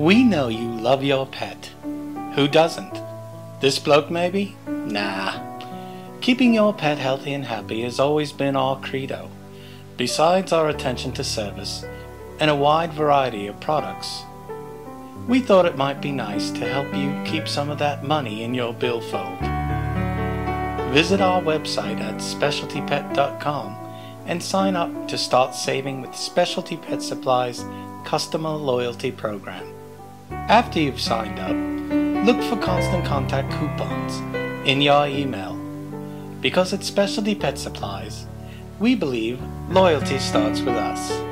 We know you love your pet. Who doesn't? This bloke maybe? Nah. Keeping your pet healthy and happy has always been our credo. Besides our attention to service and a wide variety of products, we thought it might be nice to help you keep some of that money in your billfold. Visit our website at specialtypet.com and sign up to start saving with Specialty Pet Supplies Customer Loyalty Program. After you've signed up, look for constant contact coupons in your email. Because at Specialty Pet Supplies, we believe loyalty starts with us.